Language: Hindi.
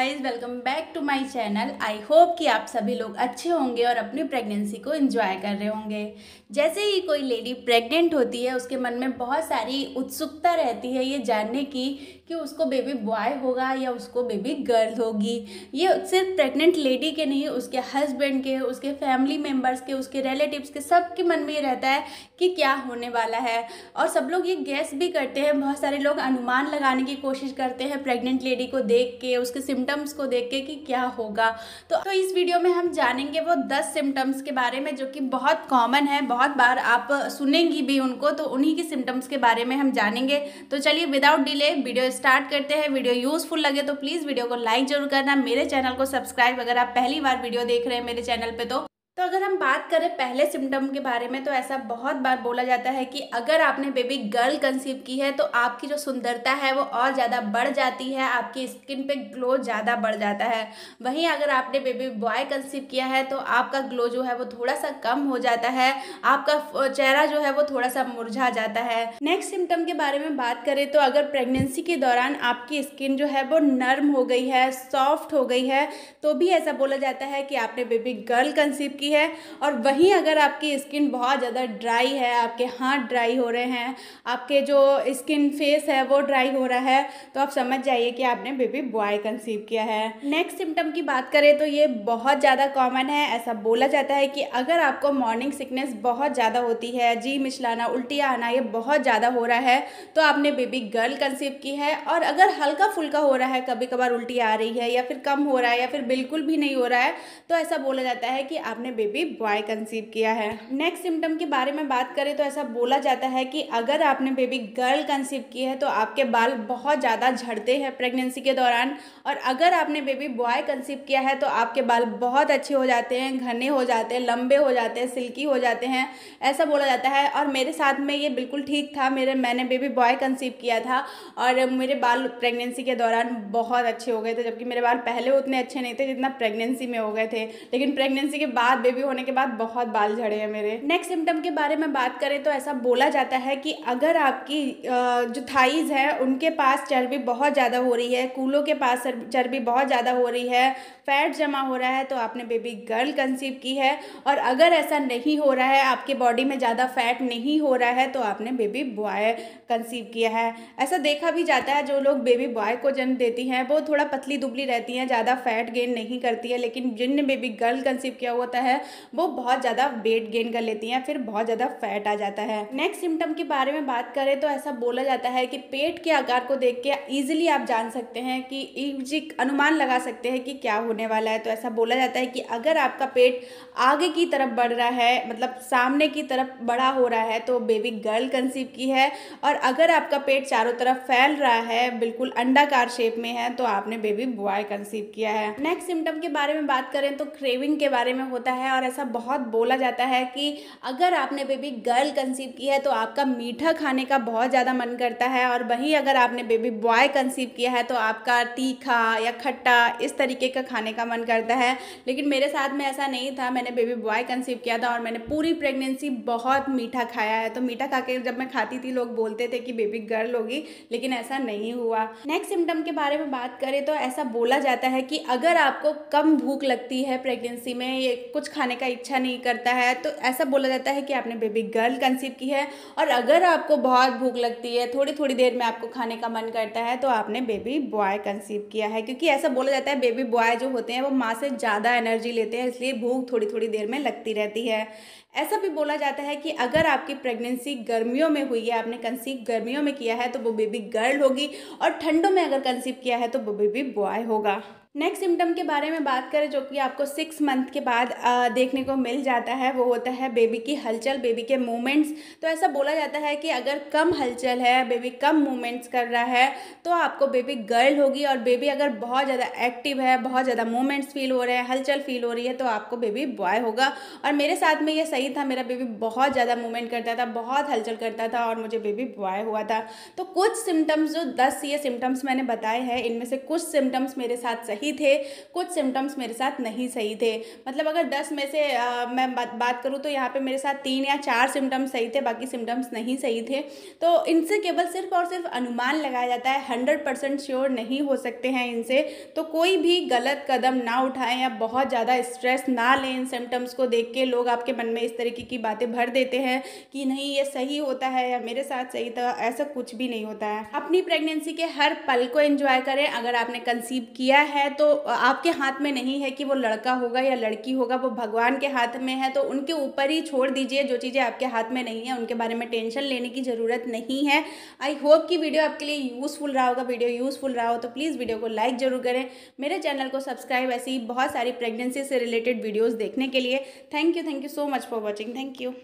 Guys welcome back to my channel I hope कि आप सभी लोग अच्छे होंगे और अपनी प्रेगनेंसी को एंजॉय कर रहे होंगे। जैसे ही कोई लेडी प्रेग्नेंट होती है, उसके मन में बहुत सारी उत्सुकता रहती है ये जानने की कि उसको बेबी बॉय होगा या उसको बेबी गर्ल होगी। ये सिर्फ़ प्रेग्नेंट लेडी के नहीं, उसके हस्बैंड के, उसके फैमिली मेंबर्स के, उसके रिलेटिव्स के सबके मन में ये रहता है कि क्या होने वाला है। और सब लोग ये गैस भी करते हैं, बहुत सारे लोग अनुमान लगाने की कोशिश करते हैं प्रेग्नेंट लेडी को देख के, उसके सिम्टम्स को देख के कि क्या होगा। तो, तो इस वीडियो में हम जानेंगे वो दस सिम्टम्स के बारे में जो कि बहुत कॉमन है बहुत बार आप सुनेंगी भी उनको तो उन्हीं के सिम्टम्स के बारे में हम जानेंगे। तो चलिए विदाउट डिले वीडियो स्टार्ट करते हैं। वीडियो यूज़फुल लगे तो प्लीज़ वीडियो को लाइक ज़रूर करना। मेरे चैनल को सब्सक्राइब अगर आप पहली बार वीडियो देख रहे हैं मेरे चैनल पर तो तो अगर हम बात करें पहले सिम्टम के बारे में तो ऐसा बहुत बार बोला जाता है कि अगर आपने बेबी गर्ल कंसीव की है तो आपकी जो सुंदरता है वो और ज़्यादा बढ़ जाती है, आपकी स्किन पे ग्लो ज़्यादा बढ़ जाता है। वहीं अगर आपने बेबी बॉय कंसीव किया है तो आपका ग्लो जो है वो थोड़ा सा कम हो जाता है, आपका चेहरा जो है वो थोड़ा सा मुरझा जाता है। नेक्स्ट सिम्टम के बारे में बात करें तो अगर प्रेगनेंसी के दौरान आपकी स्किन जो है वो नर्म हो गई है सॉफ्ट हो गई है तो भी ऐसा बोला जाता है कि आपने बेबी गर्ल कंसीव की है और वहीं अगर आपकी स्किन बहुत ज़्यादा ड्राई है, आपके हाथ ड्राई हो रहे हैं, आपके जो स्किन फेस है वो ड्राई हो रहा है तो आप समझ जाइए कि आपने बेबी बॉय कंसीव किया है। नेक्स्ट सिम्टम की बात करें तो ये बहुत ज़्यादा कॉमन है। ऐसा बोला जाता है कि अगर आपको मॉर्निंग सिकनेस बहुत ज़्यादा होती है, जी मिचलाना, उल्टियाँ आना, ये बहुत ज़्यादा हो रहा है तो आपने बेबी गर्ल कंसीव की है और अगर हल्का फुल्का हो रहा है कभी कभार उल्टी आ रही है या फिर कम हो रहा है या फिर बिल्कुल भी नहीं हो रहा है तो ऐसा बोला जाता है कि आपने बेबी बॉय कंसीव किया है। नेक्स्ट सिम्टम के बारे में बात करें तो ऐसा बोला जाता है कि अगर आपने बेबी गर्ल कंसीव की है तो आपके बाल बहुत ज़्यादा झड़ते हैं प्रेगनेंसी के दौरान। और अगर आपने बेबी बॉय कंसीव किया है तो आपके बाल बहुत अच्छे हो जाते हैं, घने हो जाते हैं, लंबे हो जाते हैं सिल्की हो जाते हैं, ऐसा बोला जाता है। और मेरे साथ में ये बिल्कुल ठीक था। मेरे, मैंने बेबी बॉय कंसीव किया था और मेरे बाल प्रेगनेंसी के दौरान बहुत अच्छे हो गए थे, जबकि मेरे बाल पहले उतने अच्छे नहीं थे जितना प्रेगनेंसी में हो गए थे। लेकिन प्रेगनेंसी के बाद बेबी होने के बाद बहुत बाल झड़े हैं मेरे। नेक्स्ट सिम्टम के बारे में बात करें तो ऐसा बोला जाता है कि अगर आपकी जो थाइज है, उनके पास चर्बी बहुत ज़्यादा हो रही है, कूलों के पास चर्बी बहुत ज़्यादा हो रही है, फैट जमा हो रहा है तो आपने बेबी गर्ल कंसीव की है और अगर ऐसा नहीं हो रहा है, आपके बॉडी में ज़्यादा फैट नहीं हो रहा है तो आपने बेबी बॉय कंसीव किया है। ऐसा देखा भी जाता है, जो लोग बेबी बॉय को जन्म देती हैं, वो थोड़ा पतली दुबली रहती हैं, ज़्यादा फैट गेन नहीं करती है, लेकिन जिनने बेबी गर्ल कंसीव किया होता है है, वो बहुत ज़्यादा वेट गेन कर लेती हैं, फिर बहुत ज़्यादा फैट आ जाता है। नेक्स्ट सिम्टम के बारे में बात करें तो ऐसा बोला जाता है कि पेट के आकार को देख के ईजिली आप जान सकते हैं कि ईजी अनुमान लगा सकते हैं कि क्या होने वाला है। तो ऐसा बोला जाता है कि अगर आपका पेट आगे की तरफ़ बढ़ रहा है मतलब सामने की तरफ़ बड़ा हो रहा है तो बेबी गर्ल कंसीव की है और अगर आपका पेट चारों तरफ़ फैल रहा है, बिल्कुल अंडाकार शेप में है तो आपने बेबी बॉय कंसीव किया है। नेक्स्ट सिम्टम के बारे में बात करें तो क्रेविंग के बारे में होता है है और ऐसा बहुत बोला जाता है कि अगर आपने बेबी गर्ल कंसीव की है तो आपका मीठा खाने का बहुत ज़्यादा मन करता है और वहीं अगर आपने बेबी बॉय कंसीव किया है तो आपका तीखा या खट्टा इस तरीके का खाने का मन करता है। लेकिन मेरे साथ में ऐसा नहीं था, मैंने बेबी बॉय कंसीव किया था और मैंने पूरी प्रेगनेंसी बहुत मीठा खाया है। तो मीठा खा के जब मैं खाती थी, लोग बोलते थे कि बेबी गर्ल होगी, लेकिन ऐसा नहीं हुआ। नेक्स्ट सिम्टम के बारे में बात करें तो ऐसा बोला जाता है कि अगर आपको कम भूख लगती है प्रेगनेंसी में, ये कुछ खाने का इच्छा नहीं करता है तो ऐसा बोला जाता है कि आपने बेबी गर्ल कंसीव की है और अगर आपको बहुत भूख लगती है थोड़ी थोड़ी देर में आपको खाने का मन करता है तो आपने बेबी बॉय कंसीव किया है। क्योंकि ऐसा बोला जाता है बेबी बॉय जो होते हैं, वो माँ से ज़्यादा एनर्जी लेते हैं, इसलिए भूख थोड़ी थोड़ी देर में लगती रहती है। ऐसा भी बोला जाता है कि अगर आपकी प्रेगनेंसी गर्मियों में हुई है, आपने कंसीव गर्मियों में किया है तो वो बेबी गर्ल होगी और ठंडों में अगर कंसीव किया है तो वो बेबी बॉय होगा। नेक्स्ट सिम्टम के बारे में बात करें जो कि आपको सिक्स मंथ के बाद आ, देखने को मिल जाता है वो होता है बेबी की हलचल बेबी के मूवमेंट्स तो ऐसा बोला जाता है कि अगर कम हलचल है बेबी कम मूवमेंट्स कर रहा है तो आपको बेबी गर्ल होगी और बेबी अगर बहुत ज़्यादा एक्टिव है बहुत ज़्यादा मूवमेंट्स फील हो रहे हैं हलचल फील हो रही है तो आपको बेबी बॉय होगा। और मेरे साथ में ये सही था मेरा बेबी बहुत ज़्यादा मूवमेंट करता था बहुत हलचल करता था और मुझे बेबी बॉय हुआ था। तो कुछ सिम्टम्स जो दस ये सिम्टम्स मैंने बताए हैं इनमें से कुछ सिम्टम्स मेरे साथ सही सही थे कुछ सिम्टम्स मेरे साथ नहीं सही थे। मतलब अगर दस में से आ, मैं बात बात करूँ तो यहाँ पे मेरे साथ तीन या चार सिम्टम्स सही थे बाकी सिम्टम्स नहीं सही थे। तो इनसे केवल सिर्फ़ और सिर्फ़ अनुमान लगाया जाता है हंड्रेड परसेंट श्योर नहीं हो सकते हैं इनसे। तो कोई भी गलत कदम ना उठाएँ या बहुत ज़्यादा स्ट्रेस ना लें इन सिम्टम्स को देख के। लोग आपके मन में इस तरीके की बातें भर देते हैं कि नहीं ये सही होता है या मेरे साथ सही था ऐसा कुछ भी नहीं होता है। अपनी प्रेगनेंसी के हर पल को एंजॉय करें। अगर आपने कंसीव किया है तो आपके हाथ में नहीं है कि वो लड़का होगा या लड़की होगा, वो भगवान के हाथ में है तो उनके ऊपर ही छोड़ दीजिए, जो चीज़ें आपके हाथ में नहीं है, उनके बारे में टेंशन लेने की ज़रूरत नहीं है। आई होप कि वीडियो आपके लिए यूज़फुल रहा होगा, वीडियो यूज़फुल रहा हो तो प्लीज़ वीडियो को लाइक ज़रूर करें। मेरे चैनल को सब्सक्राइब ऐसी बहुत सारी प्रेगनेंसी से रिलेटेड वीडियोज़ देखने के लिए। Thank you thank you so much for watching thank you